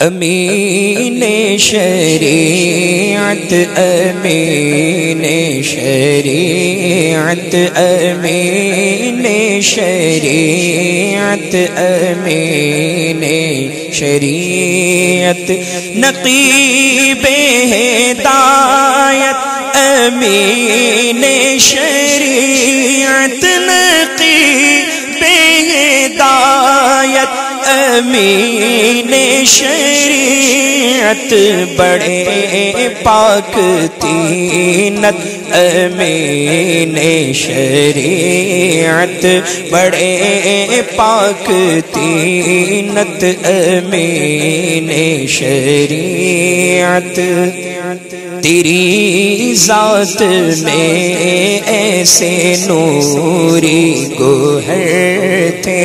امین شریعت امین شریعت امین شریعت امین شریعت نقیب ہدایت امین شریعت امین شریعت بڑے پاک تینت امین شریعت بڑے پاک تینت امین شریعت تیری ذات میں ایسے نوری گوہر تھے۔